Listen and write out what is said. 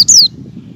あ。